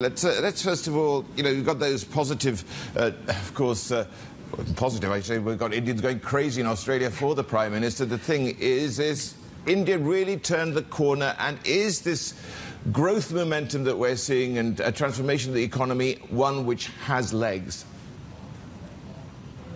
Let's, uh, let's first of all, you know, you've got those positive, uh, of course, uh, positive, I say, we've got Indians going crazy in Australia for the Prime Minister. The thing is, is India really turned the corner and is this growth momentum that we're seeing and a transformation of the economy one which has legs?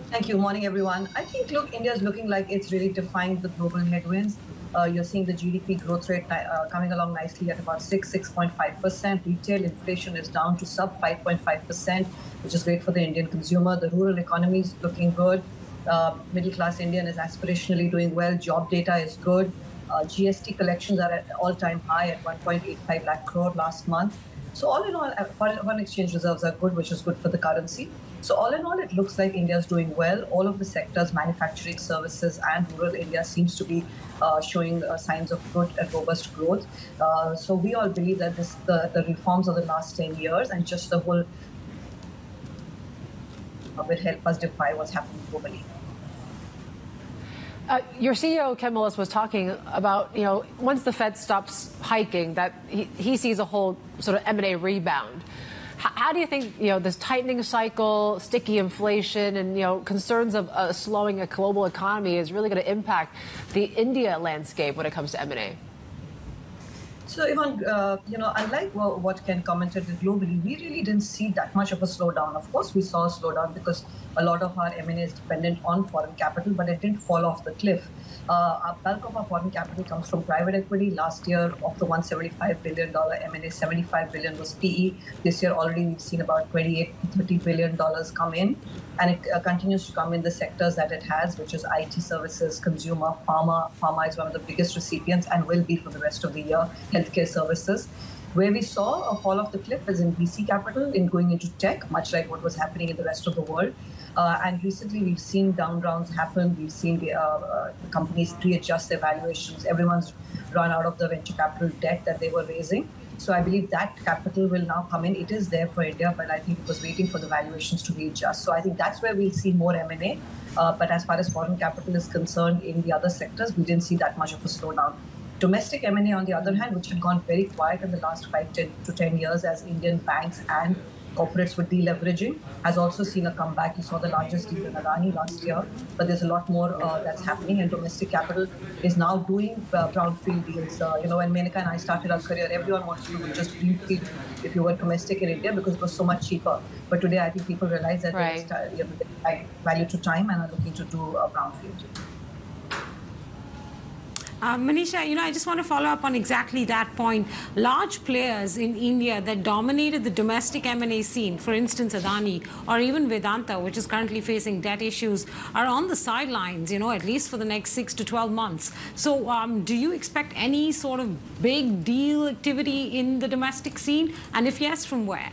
Thank you. Morning, everyone. I think, look, India is looking like it's really defying the global headwinds. Uh, you're seeing the GDP growth rate uh, coming along nicely at about 6, 6.5%. Retail inflation is down to sub 5.5%, which is great for the Indian consumer. The rural economy is looking good. Uh, middle class Indian is aspirationally doing well. Job data is good. Uh, GST collections are at all time high at 1.85 lakh crore last month. So all in all, uh, foreign exchange reserves are good, which is good for the currency. So all in all, it looks like India is doing well. All of the sectors, manufacturing, services, and rural India seems to be uh, showing uh, signs of good and robust growth. Uh, so we all believe that this the, the reforms of the last 10 years and just the whole will help us defy what's happening globally. Uh, your CEO, Ken Moelis, was talking about, you know, once the Fed stops hiking, that he, he sees a whole sort of M&A rebound. H- how do you think, you know, this tightening cycle, sticky inflation, and, you know, concerns of a slowing a global economy is really going to impact the India landscape when it comes to M&A? So, Yvonne, uh, you know, unlike what, what Ken commented globally, we really didn't see that much of a slowdown. Of course, we saw a slowdown because a lot of our M&A is dependent on foreign capital, but it didn't fall off the cliff. Uh, our bulk of our foreign capital comes from private equity. Last year, of the 175 billion dollar M&A, 75 billion was PE. This year already we've seen about 28, 30 billion dollars come in, and it uh, continues to come in the sectors that it has, which is IT services, consumer, pharma. Pharma is one of the biggest recipients and will be for the rest of the year. Healthcare services. Where we saw a fall off the cliff is in VC capital, in going into tech, much like what was happening in the rest of the world. Uh, and recently, we've seen down rounds happen. We've seen the, uh, uh, companies readjust their valuations. Everyone's run out of the venture capital debt that they were raising. So I believe that capital will now come in. It is there for India, but I think it was waiting for the valuations to readjust. So I think that's where we'll see more M&A. Uh, but as far as foreign capital is concerned, in the other sectors, we didn't see that much of a slowdown. Domestic M&A, on the other hand, which had gone very quiet in the last five ten to 10 years as Indian banks and corporates were deleveraging, has also seen a comeback. You saw the largest deal in Adani last year, but there's a lot more uh, that's happening, and domestic capital is now doing uh, brownfield deals. Uh, you know, when Menaka and I started our career, everyone wanted to do just greenfield if you were domestic in India because it was so much cheaper. But today, I think people realize that right. they, you know, value to time and are looking to do a brownfield. Uh, Manisha, you know, I just want to follow up on exactly that point. Large players in India that dominated the domestic M&A scene, for instance, Adani or even Vedanta, which is currently facing debt issues, are on the sidelines, you know, at least for the next six to 12 months. So um, do you expect any sort of big deal activity in the domestic scene? And if yes, from where?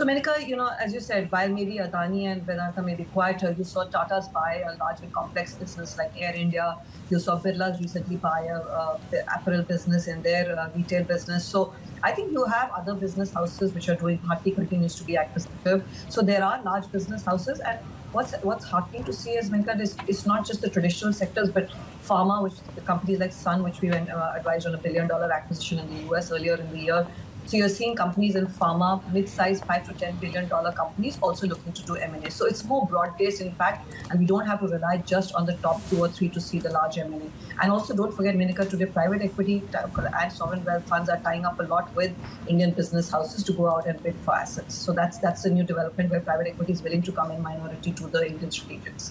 So, Menaka, you know, as you said, while maybe Adani and Vedanta may be quieter, you saw Tata's buy a large and complex business like Air India. You saw Birla's recently buy a, apparel business in their uh, retail business. So, I think you have other business houses which are doing. Bharti continues to be acquisitive. So, there are large business houses, and what's what's heartening to see is Menaka is it's not just the traditional sectors, but pharma, which the companies like Sun, which we went uh, advised on a billion dollar acquisition in the US earlier in the year. So you're seeing companies in pharma, mid-sized five to ten billion dollar companies also looking to do M&A. So it's more broad-based, in fact, and we don't have to rely just on the top two or three to see the large M&A. And also, don't forget, Menaka, today private equity and sovereign wealth funds are tying up a lot with Indian business houses to go out and bid for assets. So that's that's a new development where private equity is willing to come in minority to the Indian strategics.